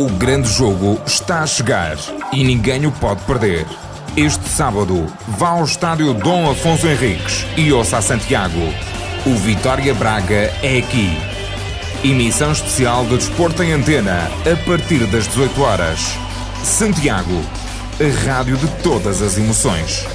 O grande jogo está a chegar e ninguém o pode perder. Este sábado, vá ao estádio Dom Afonso Henriques e ouça a Santiago. O Vitória Braga é aqui. Emissão especial de Desporto em Antena, a partir das 18 horas. Santiago, a rádio de todas as emoções.